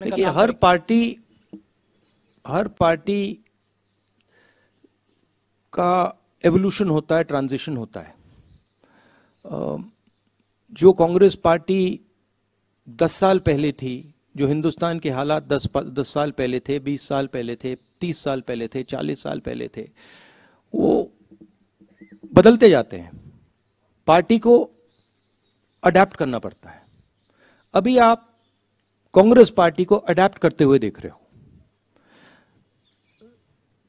देखिए हर पार्टी हर पार्टी का एवोल्यूशन होता है ट्रांजिशन होता है। जो कांग्रेस पार्टी दस साल पहले थी जो हिंदुस्तान के हालात दस दस साल पहले थे बीस साल पहले थे तीस साल पहले थे चालीस साल पहले थे वो बदलते जाते हैं। पार्टी को अडेप्ट करना पड़ता है। अभी आप कांग्रेस पार्टी को अडेप्ट करते हुए देख रहे हो।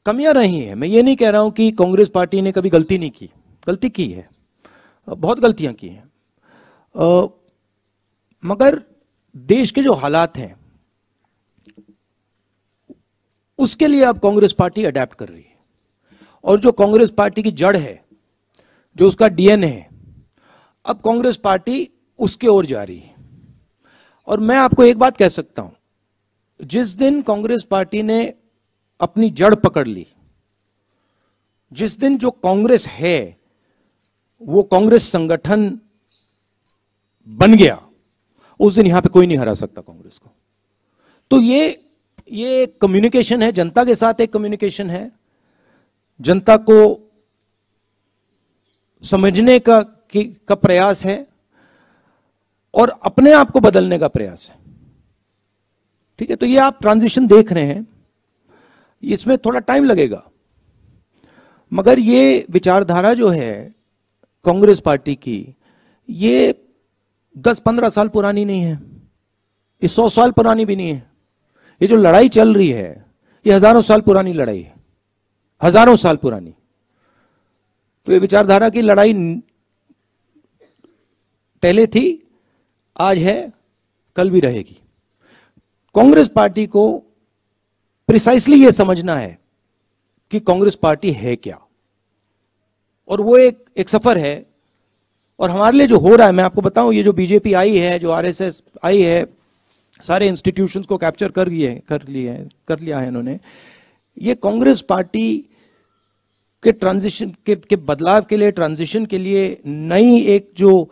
कमियाँ रही हैं। मैं ये नहीं कह रहा हूँ कि कांग्रेस पार्टी ने कभी गलती नहीं की। गलती की है। बहुत गलतियाँ की हैं। मगर देश के जो हालात हैं, उसके लिए अब कांग्रेस पार्टी अडेप्ट कर रही है। और जो कांग्रेस पार्टी की जड़ है, जो उसका डीएनए है, अब कांग्रेस पार्टी उसके ओर जा रही है। और मैं आपको एक बात कह सकता हूँ। जिस दिन कांग्रेस पार्टी ने अपनी जड़ पकड़ ली, जिस दिन जो कांग्रेस है, वो कांग्रेस संगठन बन गया, उस दिन यहाँ पे कोई नहीं हरा सकता कांग्रेस को। तो ये ये कम्युनिकेशन है, जनता के साथ एक कम्युनिकेशन है। जनता को समझने का का प्रयास है। और अपने आप को बदलने का प्रयास है। ठीक है तो ये आप ट्रांजिशन देख रहे हैं। इसमें थोड़ा टाइम लगेगा। मगर ये विचारधारा जो है कांग्रेस पार्टी की, ये दस पंद्रह साल पुरानी नहीं है। ये सौ साल पुरानी भी नहीं है। ये जो लड़ाई चल रही है, ये हज़ारों साल पुरानी लड़ाई है। हज़ारों साल पुरानी। तो ये विचारधारा की लड़ाई पहले थी आज है कल भी रहेगी। कांग्रेस पार्टी को प्रिसाइसली यह समझना है कि कांग्रेस पार्टी है क्या। और वो एक एक सफ़र है। और हमारे लिए जो हो रहा है मैं आपको बताऊँ ये जो बीजेपी आई है जो आरएसएस आई है सारे इंस्टीट्यूशंस को कैप्चर कर लिए कर लिए कर लिया है इन्होंने। ये कांग्रेस पार्टी के ट्रांजिशन के, के बदलाव के लिए ट्रांजिशन के लिए नई एक जो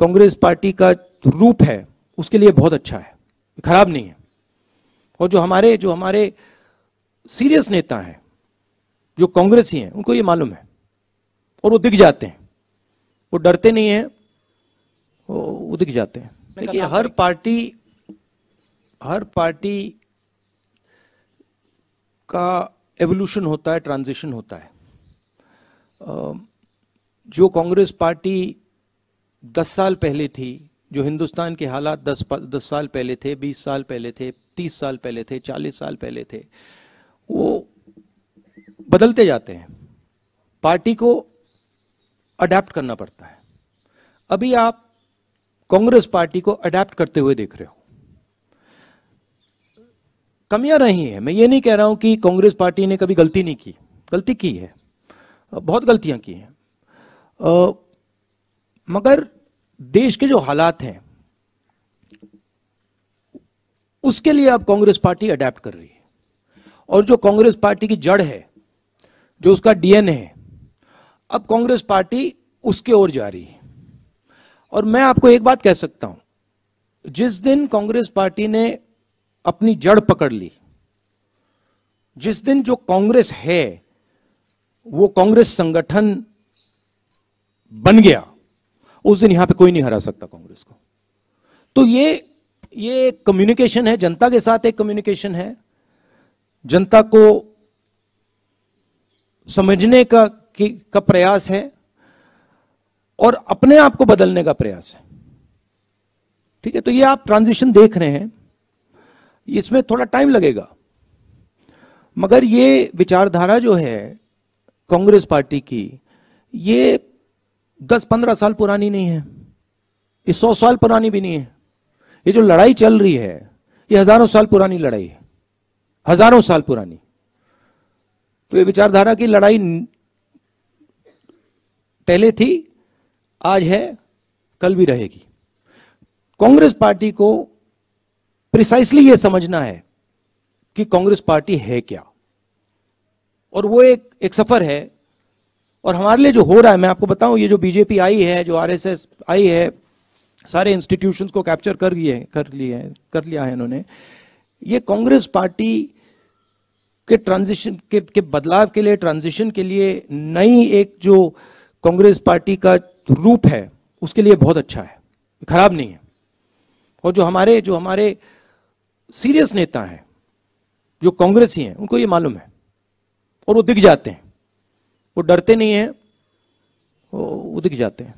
कांग्रेस पार्टी का रूप है, उसके लिए बहुत अच्छा है, खराब नहीं है। और जो हमारे जो हमारे सीरियस नेता हैं, जो कांग्रेसी हैं, उनको ये मालूम है, और वो दिख जाते हैं। वो डरते नहीं हैं, वो दिख जाते हैं। देखिए हर पार्टी हर पार्टी का एवोल्यूशन होता है ट्रांजिशन होता है। जो कांग्रेस पार्टी दस साल पहले थी जो हिंदुस्तान के हालात दस दस साल पहले थे, बीस साल पहले थे, तीस साल पहले थे, चालीस साल पहले थे, वो बदलते जाते हैं। पार्टी को अडेप्ट करना पड़ता है। अभी आप कांग्रेस पार्टी को अडेप्ट करते हुए देख रहे हो। कमियाँ रही हैं। मैं ये नहीं कह रहा हूँ कि कांग्रेस पार्टी ने कभी गलती नहीं की। गलती की है। बहुत गलतियाँ की हैं। मगर देश के जो हालात हैं, उसके लिए अब कांग्रेस पार्टी अडेप्ट कर रही है। और जो कांग्रेस पार्टी की जड़ है, जो उसका डीएनए है, अब कांग्रेस पार्टी उसके ओर जा रही है। और मैं आपको एक बात कह सकता हूँ, जिस दिन कांग्रेस पार्टी ने अपनी जड़ पकड़ ली, जिस दिन जो कांग्रेस है, वो कांग्रेस संगठन बन गया। उस दिन यहाँ पे कोई नहीं हरा सकता कांग्रेस को। तो ये ये कम्युनिकेशन है जनता के साथ एक कम्युनिकेशन है। जनता को समझने का की, का प्रयास है और अपने आप को बदलने का प्रयास है। ठीक है तो ये आप ट्रांजिशन देख रहे हैं। इसमें थोड़ा टाइम लगेगा। मगर ये विचारधारा जो है कांग्रेस पार्टी की ये दस पंद्रह साल पुरानी नहीं है। ये सौ साल पुरानी भी नहीं है। ये जो लड़ाई चल रही है, ये हज़ारों साल पुरानी लड़ाई है। हज़ारों साल पुरानी। तो ये विचारधारा की लड़ाई पहले थी, आज है, कल भी रहेगी। कांग्रेस पार्टी को प्रिसाइसली यह समझना है कि कांग्रेस पार्टी है क्या। और वो एक एक सफ़र है और हमारे लिए जो हो रहा है मैं आपको बताऊँ ये जो बीजेपी आई है जो आरएसएस आई है सारे इंस्टीट्यूशंस को कैप्चर कर लिए कर लिए कर लिया है इन्होंने। ये कांग्रेस पार्टी के ट्रांजिशन के, के बदलाव के लिए ट्रांजिशन के लिए नई एक जो कांग्रेस पार्टी का रूप है उसके लिए बहुत अच्छा है खराब नहीं है। और जो हमारे जो हमारे सीरियस नेता हैं जो कांग्रेसी हैं उनको ये मालूम है और वो दिख जाते हैं। वो डरते नहीं हैं वो दिख जाते हैं।